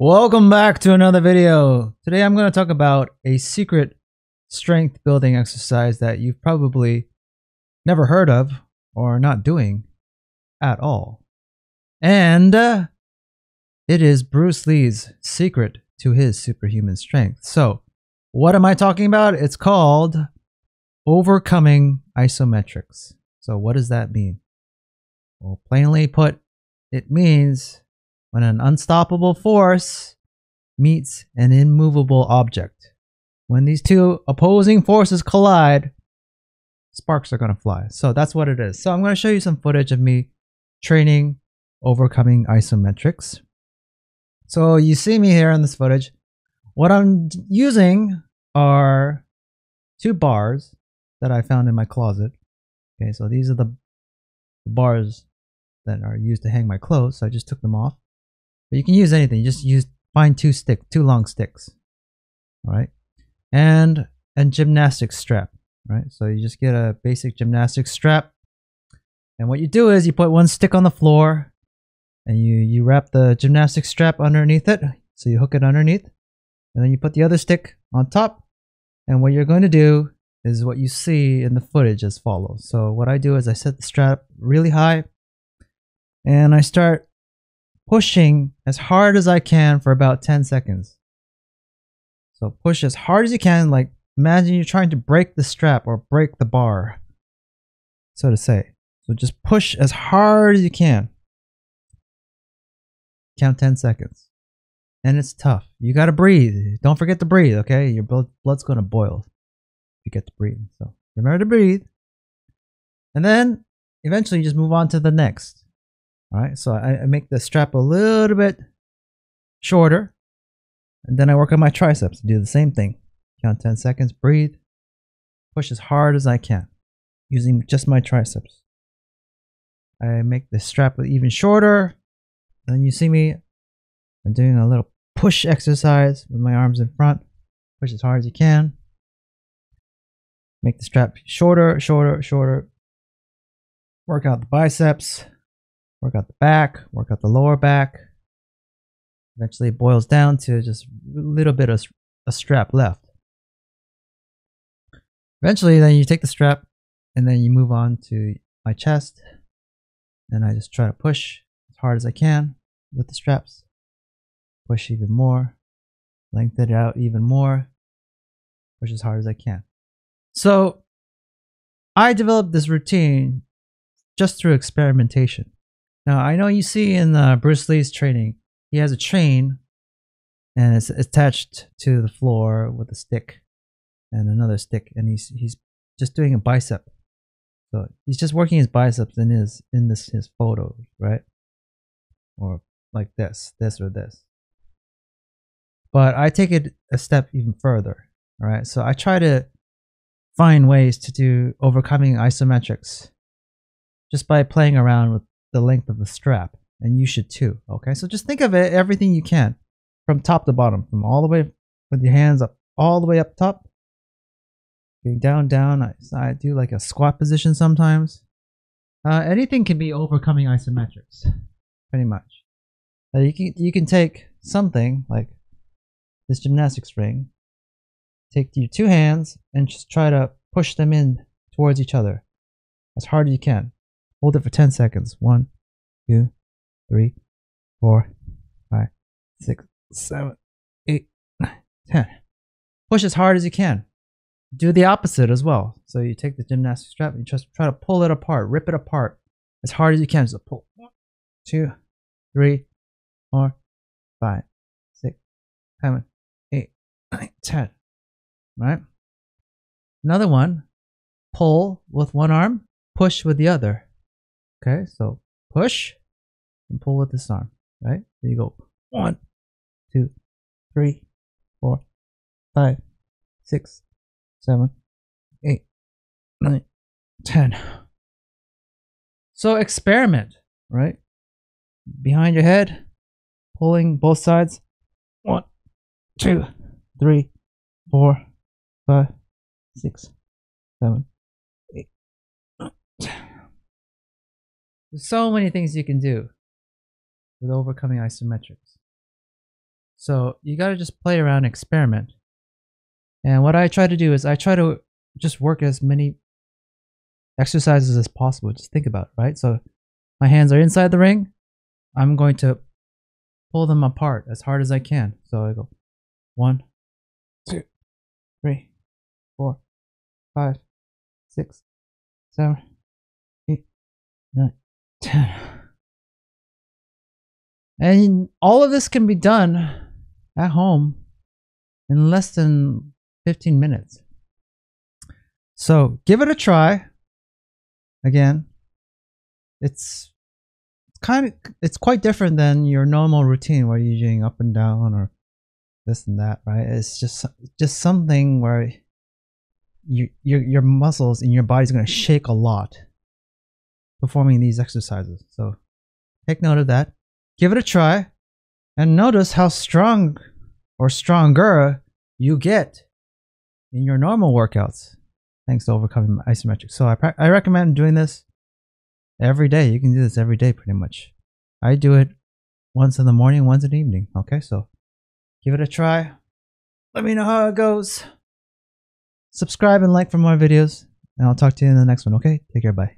Welcome back to another video. Today I'm going to talk about a secret strength building exercise that you've probably never heard of or not doing at all. And uh, it is Bruce Lee's secret to his superhuman strength. So, what am I talking about? It's called overcoming isometrics. So, what does that mean? Well, plainly put, it means when an unstoppable force meets an immovable object. When these two opposing forces collide, sparks are going to fly. So that's what it is. So I'm going to show you some footage of me training overcoming isometrics. So you see me here in this footage. What I'm using are two bars that I found in my closet. Okay, so these are the bars that are used to hang my clothes. So I just took them off. But you can use anything. You just use find two stick, two long sticks. All right, and and gymnastic strap. Right, so you just get a basic gymnastic strap, and what you do is you put one stick on the floor, and you you wrap the gymnastic strap underneath it. So you hook it underneath, and then you put the other stick on top. And what you're going to do is what you see in the footage as follows. So what I do is I set the strap really high, and I start pushing as hard as I can for about 10 seconds. So push as hard as you can, like imagine you're trying to break the strap or break the bar, so to say. So just push as hard as you can. Count 10 seconds. And it's tough. You gotta breathe. Don't forget to breathe, okay? Your blood's gonna boil if you get to breathe. So remember to breathe. And then eventually you just move on to the next. All right, so I, I make the strap a little bit shorter, and then I work on my triceps. Do the same thing. Count 10 seconds, breathe, push as hard as I can using just my triceps. I make the strap even shorter, and then you see me I'm doing a little push exercise with my arms in front. Push as hard as you can. Make the strap shorter, shorter, shorter. Work out the biceps work out the back, work out the lower back. Eventually it boils down to just a little bit of a strap left. Eventually then you take the strap and then you move on to my chest. And I just try to push as hard as I can with the straps. Push even more. Lengthen it out even more. Push as hard as I can. So I developed this routine just through experimentation. Now, I know you see in uh, Bruce Lee's training, he has a chain and it's attached to the floor with a stick and another stick, and he's he's just doing a bicep. So he's just working his biceps in his in this his photo, right? Or like this, this or this. But I take it a step even further. All right. So I try to find ways to do overcoming isometrics just by playing around with the length of the strap and you should too okay? So just think of it everything you can from top to bottom from all the way with your hands up all the way up top. Getting down down I, I do like a squat position sometimes. Uh, anything can be overcoming isometrics pretty much. Uh, you can you can take something like this gymnastics ring take your two hands and just try to push them in towards each other as hard as you can Hold it for 10 seconds. One, two, three, four, five, six, seven, eight, nine, ten. Push as hard as you can. Do the opposite as well. So you take the gymnastic strap and just try to pull it apart, rip it apart as hard as you can. So pull one, two, three, four, five, six, seven, eight, nine, ten. Right? Another one, pull with one arm, push with the other. Okay, so push and pull with this arm, right? There you go. One, two, three, four, five, six, seven, eight, nine, ten. So experiment, right? Behind your head, pulling both sides. One, two, three, four, five, six, seven, eight, nine, ten. There's so many things you can do with overcoming isometrics. So you got to just play around, experiment. And what I try to do is I try to just work as many exercises as possible. Just think about it, right? So my hands are inside the ring. I'm going to pull them apart as hard as I can. So I go one, two, three, four, five, six, seven, eight, nine. And all of this can be done at home in less than 15 minutes. So give it a try. Again, it's kind of it's quite different than your normal routine where you're doing up and down or this and that, right? It's just just something where you your your muscles in your body is going to shake a lot performing these exercises. So take note of that. Give it a try and notice how strong or stronger you get in your normal workouts thanks to overcoming isometric. So I, I recommend doing this every day. You can do this every day pretty much. I do it once in the morning, once in the evening. Okay, so give it a try. Let me know how it goes. Subscribe and like for more videos, and I'll talk to you in the next one. Okay, take care. Bye.